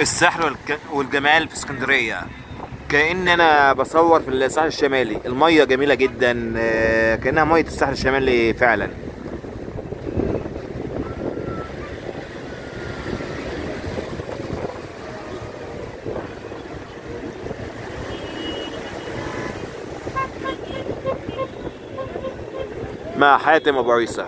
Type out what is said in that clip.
السحر والجمال في اسكندرية. كان أنا بصور في الساحل الشمالي. المية جميلة جدا آه، كأنها مية الساحل الشمالي فعلا. مع حاتم أبو عيسى.